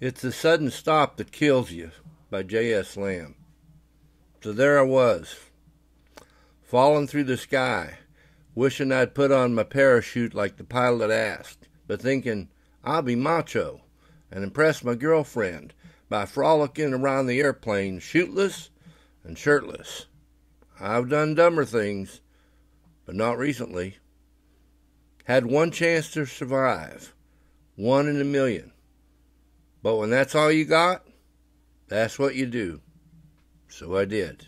It's the sudden stop that kills you by J.S. Lamb. So there I was, falling through the sky, wishing I'd put on my parachute like the pilot asked, but thinking I'll be macho and impress my girlfriend by frolicking around the airplane chute-less and shirtless. I've done dumber things, but not recently. Had one chance to survive, one in a million. But when that's all you got, that's what you do. So I did.